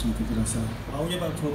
聞いてください。青山尊